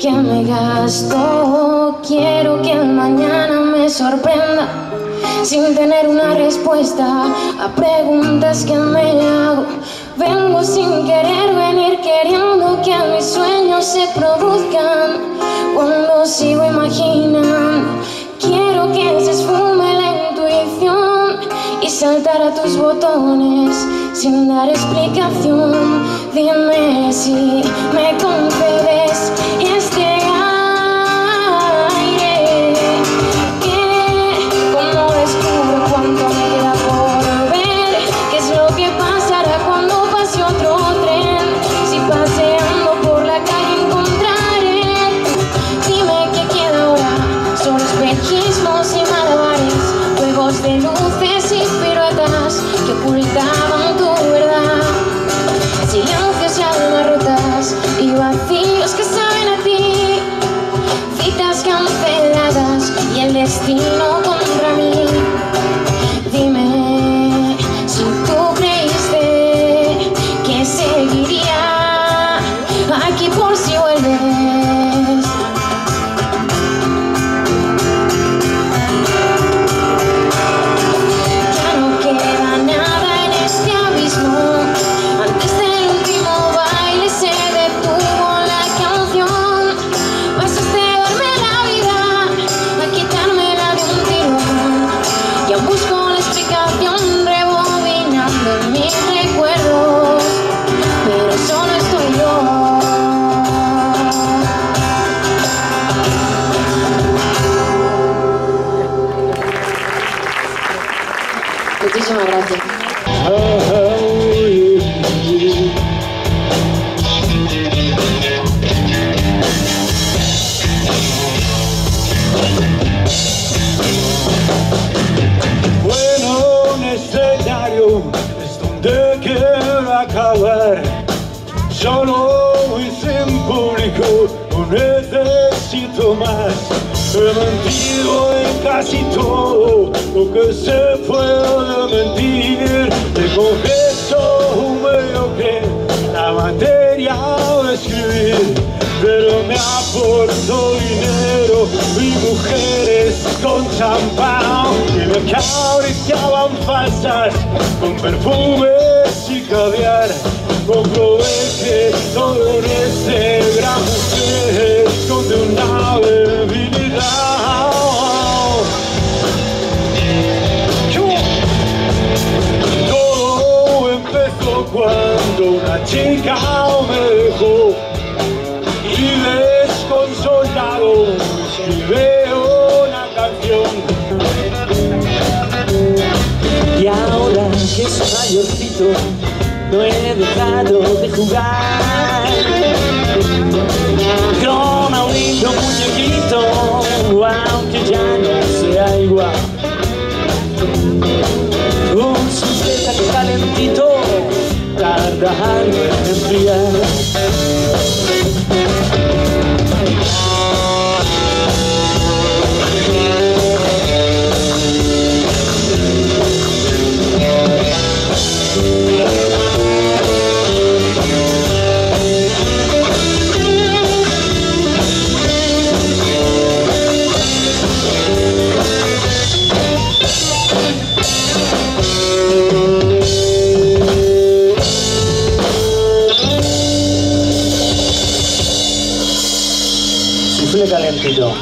que me gasto. Quiero que mañana me sorprenda sin tener una respuesta a preguntas que me hago. Vengo sin querer venir queriendo que mis sueños se produzcan cuando sigo imaginando. Quiero que se esfume la intuición y saltar a tus botones sin dar explicación. Dime si me concedes ocultaban tu verdad. Silencios y almas rotas y vacíos que saben a ti. Citas canceladas y el destino Bueno, un escenario es donde quiero acabar. Solo y sin público, no necesito más. He mentido en casi todo lo que se puede mentir. Te confieso un mediocre, la materia de escribir. Pero me aporto dinero y mujeres con champán que me acariciaban falsas con perfumes y caviar. Comprobé que todo en este gran mujer esconde una debilidad. Cuando una chica me dejó y desconsolado escribe una canción. Y ahora que soy mayorcito, no he dejado de jugar. Con un lindo muñequito, aunque ya no sea igual. The dejar enfriar. Thank 这种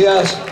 Gracias.